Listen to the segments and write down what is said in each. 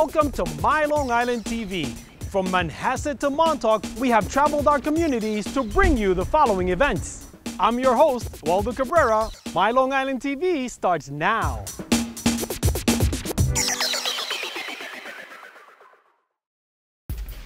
Welcome to My Long Island TV. From Manhasset to Montauk, we have traveled our communities to bring you the following events. I'm your host, Waldo Cabrera. My Long Island TV starts now.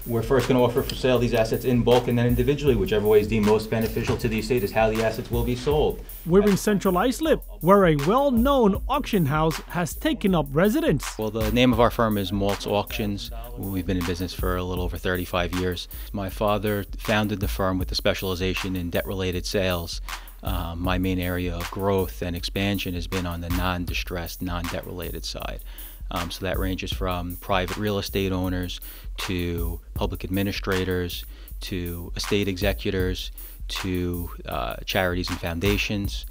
We're first going to offer for sale these assets in bulk and then individually, whichever way is deemed most beneficial to the estate is how the assets will be sold. We're in Central Islip, where a well-known auction house has taken up residence. Well, the name of our firm is Maltz Auctions. We've been in business for a little over 35 years. My father founded the firm with a specialization in debt-related sales. Um, my main area of growth and expansion has been on the non-distressed, non-debt related side. Um, so that ranges from private real estate owners to public administrators to estate executors to uh, charities and foundations.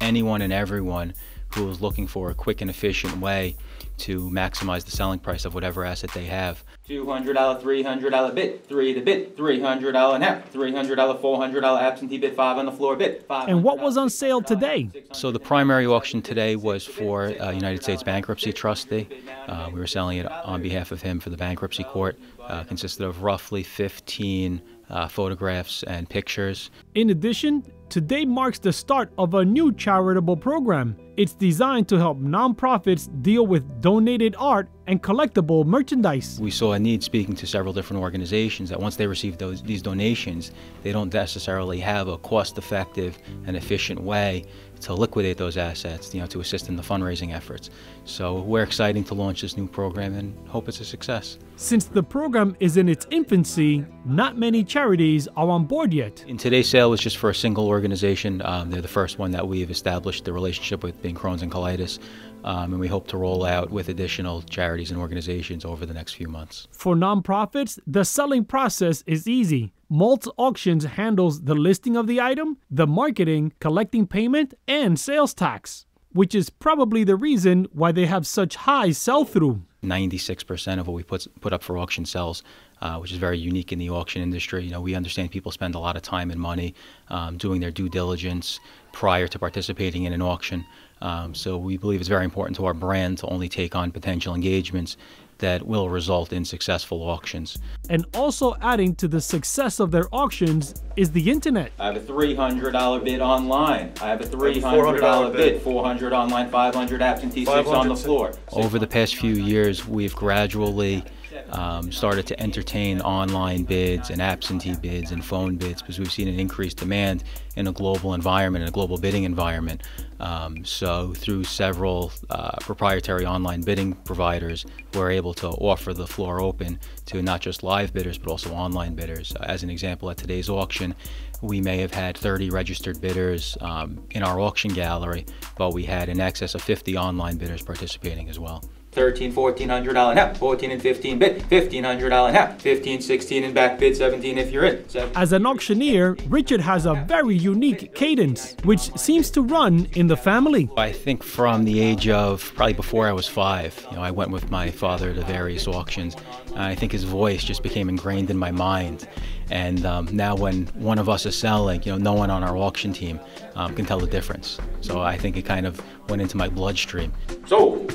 Anyone and everyone who is looking for a quick and efficient way to maximize the selling price of whatever asset they have. $200, $300 bit, 3 the bit, $300 and half, $300, $400 absentee bit, 5 on the floor bit. And what was on sale today? So the primary auction today was for uh, United States Bankruptcy Trustee. Uh, we were selling it on behalf of him for the bankruptcy court. Uh, consisted of roughly 15 uh, photographs and pictures. In addition, today marks the start of a new charitable program. It's designed to help nonprofits deal with donated art and collectible merchandise. We saw a need speaking to several different organizations that once they receive those, these donations, they don't necessarily have a cost-effective and efficient way to liquidate those assets, you know, to assist in the fundraising efforts. So we're excited to launch this new program and hope it's a success. Since the program is in its infancy, not many charities are on board yet. In today's sale was just for a single organization. Um, they're the first one that we've established the relationship with being Crohn's and colitis. Um, and we hope to roll out with additional charities and organizations over the next few months. For nonprofits, the selling process is easy. Maltz Auctions handles the listing of the item, the marketing, collecting payment, and sales tax, which is probably the reason why they have such high sell through. 96% of what we put, put up for auction sells, uh, which is very unique in the auction industry. You know, we understand people spend a lot of time and money um, doing their due diligence prior to participating in an auction. Um, so we believe it's very important to our brand to only take on potential engagements that will result in successful auctions. And also adding to the success of their auctions is the internet. I have a $300 bid online. I have a $300 bid, 400 online, 500 absentee, 6 on the floor. Over the past few years, we've gradually um, started to entertain online bids and absentee bids and phone bids because we've seen an increased demand in a global environment, in a global bidding environment. Um, so through several uh, proprietary online bidding providers, we're able to offer the floor open to not just live bidders but also online bidders. As an example, at today's auction, we may have had 30 registered bidders um, in our auction gallery, but we had in excess of 50 online bidders participating as well. 13, 1400 dollar half, 14 and 15 bid, 1500 dollar half, 15, 16 and back bid, 17 if you're in. As an auctioneer, Richard has a very unique cadence, which seems to run in the family. I think from the age of probably before I was five, you know, I went with my father to various auctions. And I think his voice just became ingrained in my mind. And um, now when one of us is selling, you know, no one on our auction team um, can tell the difference. So I think it kind of went into my bloodstream. Sold.